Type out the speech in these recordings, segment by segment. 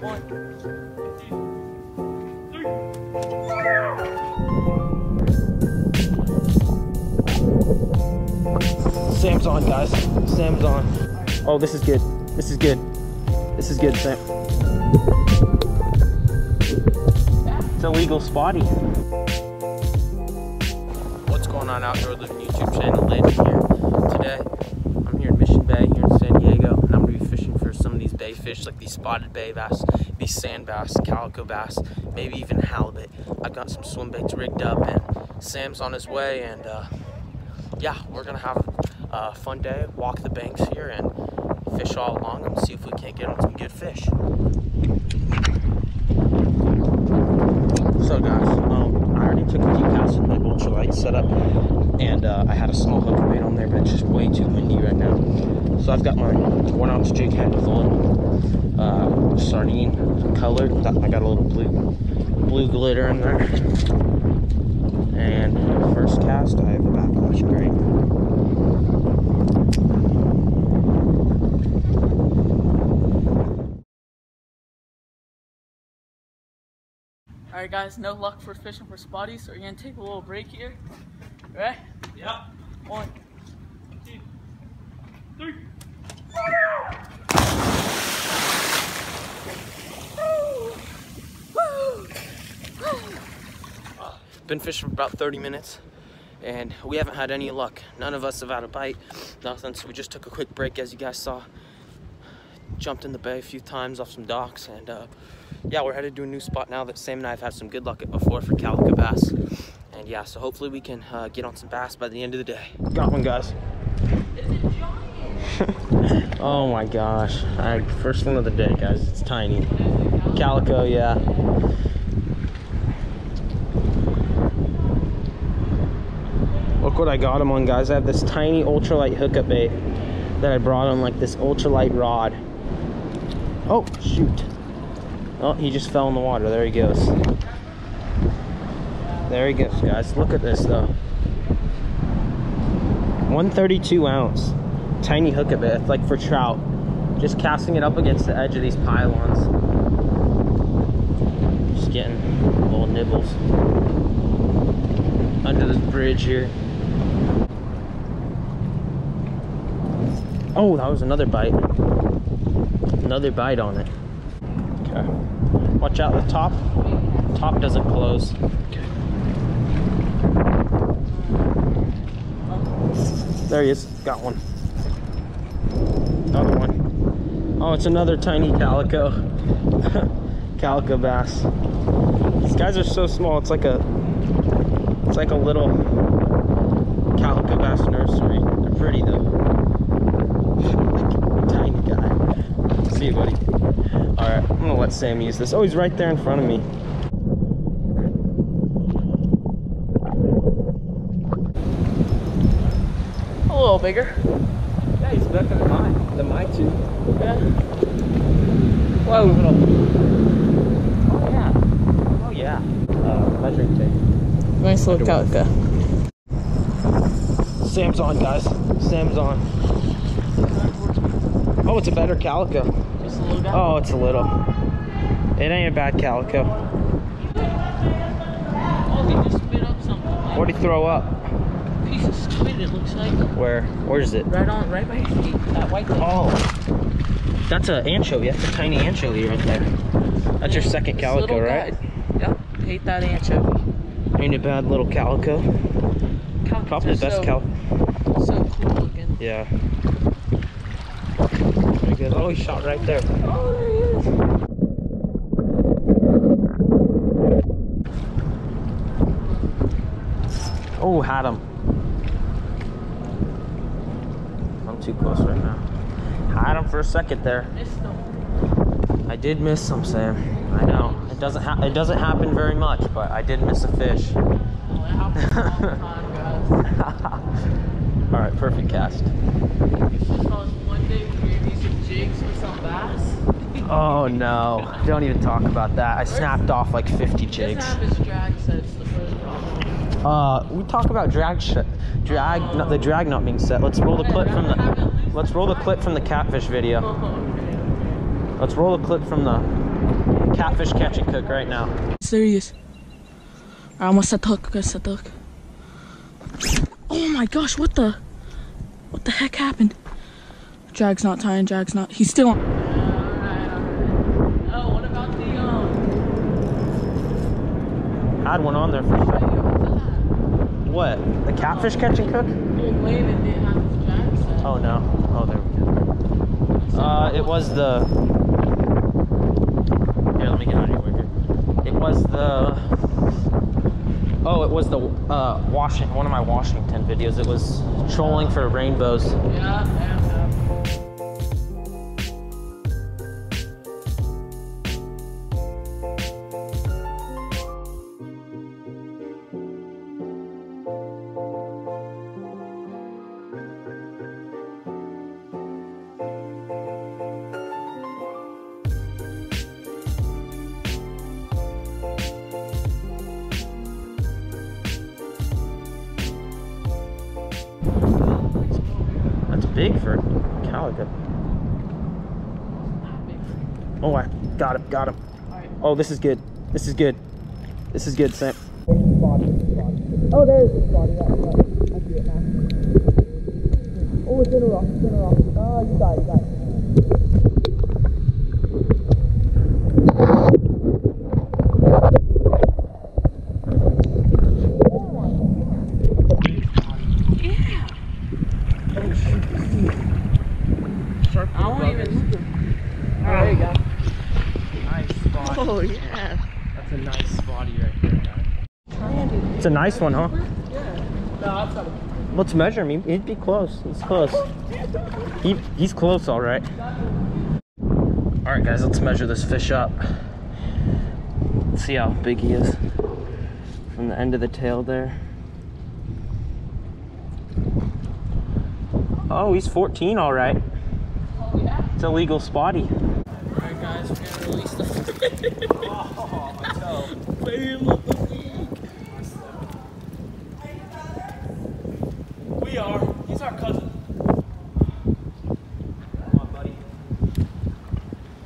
One, Sam's on, guys. Sam's on. Oh, this is good. This is good. This is good, Sam. It's a illegal spotty. What's going on, Outdoor Living YouTube channel? Landon here. Today, I'm here in Mission Bay, here in San Diego, and I'm gonna be fishing for some of these bay fish, like these spotted bay bass, these sand bass, calico bass, maybe even halibut. I've got some swim baits rigged up, and Sam's on his way, and uh, yeah, we're gonna have a fun day, walk the banks here, and fish all along and see if we can't get on some good fish. So guys, um, already took a few casts with my ultralight setup, and uh, I had a small hookup bait on there, but it's just way too windy right now. So I've got my one ounce jig head with a little uh, sardine color. I got a little blue blue glitter in there. And first cast, I have a backlash gray. Alright guys, no luck for fishing for spotty, so we're gonna take a little break here. Right? Yep. One, two, three. Been fishing for about 30 minutes and we haven't had any luck. None of us have had a bite, nothing. So we just took a quick break as you guys saw. Jumped in the bay a few times off some docks and uh, yeah, we're headed to a new spot now that Sam and I have had some good luck at before for calico bass. And yeah, so hopefully we can uh, get on some bass by the end of the day. Got one, guys. oh my gosh. Right, first one of the day, guys. It's tiny. Calico, yeah. Look what I got him on, guys. I have this tiny ultralight hookup bait that I brought on like this ultralight rod. Oh, shoot. Oh, he just fell in the water. There he goes. There he goes, guys. Look at this, though. 132 ounce. Tiny hookup bait. It's like for trout. Just casting it up against the edge of these pylons. Just getting little nibbles. Under this bridge here. Oh, that was another bite. Another bite on it. Okay. Watch out the top. Top doesn't close. Okay. There he is. Got one. Another one. Oh, it's another tiny calico. calico bass. These guys are so small. It's like a it's like a little calico bass nursery. They're pretty though. Tiny guy. See you, buddy. All right, I'm gonna let Sam use this. Oh, he's right there in front of me. A little bigger. Yeah, he's better than mine. Than my two. Yeah. Whoa. Oh yeah. Oh yeah. Uh, measuring tape. Nice little calico. Sam's on, guys. Sam's on. Oh, it's a better calico. Just a little guy. Oh, it's a little. It ain't a bad calico. Oh, he just spit up something. What'd he throw up? Piece of squid, it looks like. Where? Where's it? Right on, right by your feet. That white thing. Oh, that's an anchovy. That's a tiny anchovy right there. That's your second calico, right? guy. Yep. Hate that anchovy. Ain't a bad little calico. Calicos Probably the best so, cal. So cool looking. Yeah. There he goes. Oh, he shot right there. Oh, there he is. Oh, had him. I'm too close right now. Had him for a second there. Missed him. I did miss some, Sam. I know. It doesn't ha- it doesn't happen very much, but I did miss a fish. Oh, that happens all the time, guys. All right, perfect cast. Oh no! Don't even talk about that. I snapped off like 50 jigs. have his drag set, it's the first problem. Uh, we talk about drag, sh- drag, not the drag not being set. Let's roll the clip from the. Let's roll the clip from the catfish video. Oh. Let's roll the clip from the Catfish catch and cook right now. Serious. I almost set the hook. I set the hook. Oh my gosh! What the? What the heck happened? Drag's not tying. Drag's not. He's still on. Oh, what about the um? Had one on there for sure. What? The catfish catch and cook? Oh no. Oh, there we go. Uh, it was the. Here, let me get your way here. It was the. Oh, it was the uh, Washington. One of my Washington videos. It was trolling for rainbows. Yeah, yeah, yeah. That's big for calico. Oh, I got him. Got him. Oh, this is good. This is good. This is good, Sam. Oh, there's the now. Oh, it's in a rock. It's in a rock. Oh, you got it. You got it. I won't even. There you go. Nice spot. Oh yeah. That's a nice spotty right there, guys. It's a nice one, huh? No, that's. Let's measure him. He- He'd be close. He's close. He, he's close, all right. All right, guys, let's measure this fish up. Let's see how big he is from the end of the tail there. Oh, he's 14, all right. Oh yeah. It's a legal spotty. Alright guys, we're gonna release the fail of the week. We are. He's our cousin. Come on, buddy.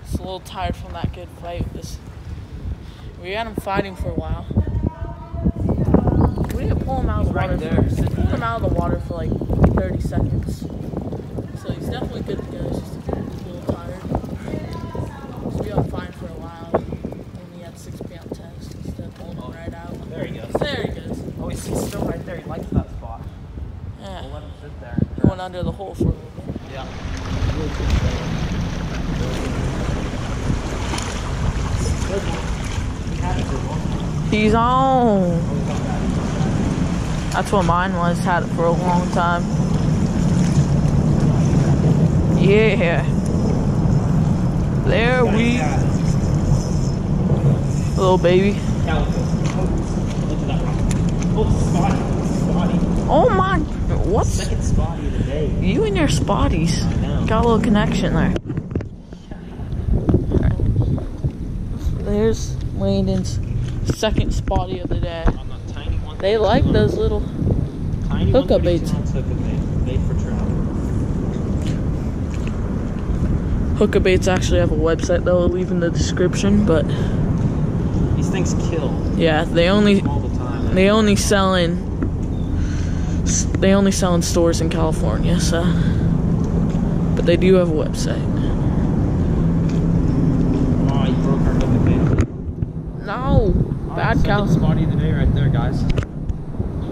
Just a little tired from that good fight. This we had him fighting for a while. We didn't pull him out of the Right water. there, For, sitting him out of the water for like 30 seconds. So he's definitely good to go. He's just a little tired. So we got fine for a while. When we had 6 p.m. test instead of pulling him right out. There he goes. There he goes. Oh, he's still right there. He likes that spot. We'll Yeah. let him sit there. He went under the hole for a little bit. Yeah. He's on. That's what mine was. Had it for a long time. Yeah. There we. Go. Little baby. Oh my. What's. Second spotty of the day. You and your spotties. Got a little connection there. There's Landon's second spotty of the day. On the tiny one. They like those little. tiny hookup baits. 132 ounce Hookup bait. Bait for trout. Hookup baits actually have a website that will leave in the description, but These things kill yeah, they only all the time. they only sell in they only sell in stores in California, so but they do have a website. Oh, you broke our. No, bad Second cow. spotty today, right there, guys.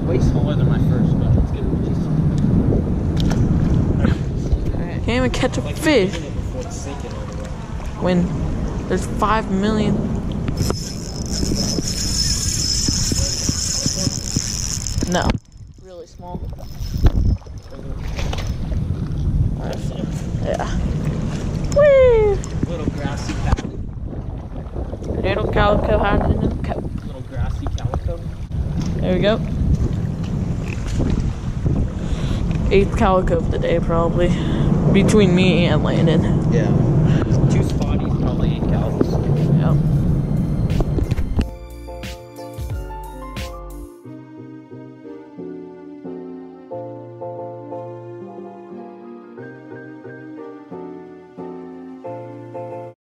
Way smaller than my first, but let's get it. Can't even catch a Like fish hitting it before it's sinking all the way. when there's five million. No, really small. Yeah. Woo! Little grassy cat. Little calico had it in the cup. Little grassy calico. There we go. Eighth calico of the day, probably. Between me and Landon. Yeah.